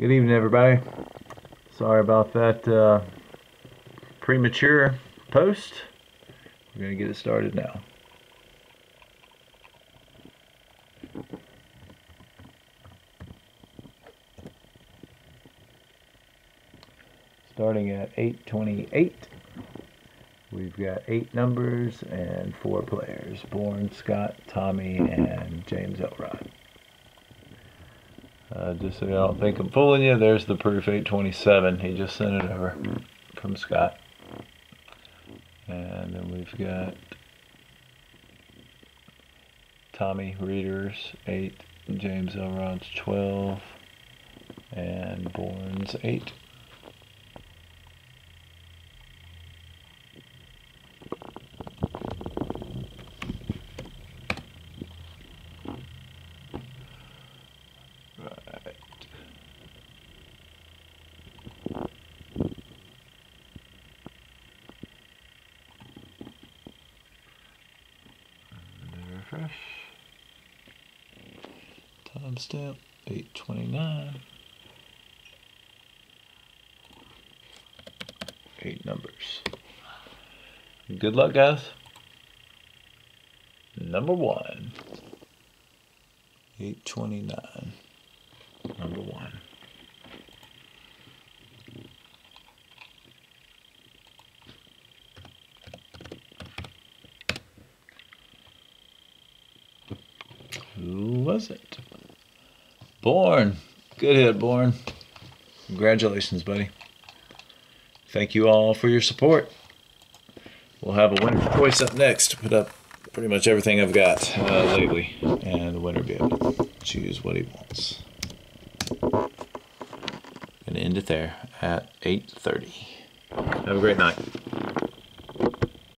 Good evening, everybody. Sorry about that uh, premature post. We're going to get it started now. Starting at 828. We've got eight numbers and four players. Bourne, Scott, Tommy, and James Elrod. Uh, just so you don't think I'm fooling you, there's the proof 827. He just sent it over from Scott. And then we've got Tommy Readers 8, James Elrod's 12, and Bourne's 8. Refresh. Timestamp 829. Eight numbers. Good luck, guys. Number one. 829. Number one. Who was it? Born. Good hit, Born. Congratulations, buddy. Thank you all for your support. We'll have a winner's choice up next. to Put up pretty much everything I've got uh, lately, and the winner be able to choose what he wants. Gonna end it there at 8:30. Have a great night.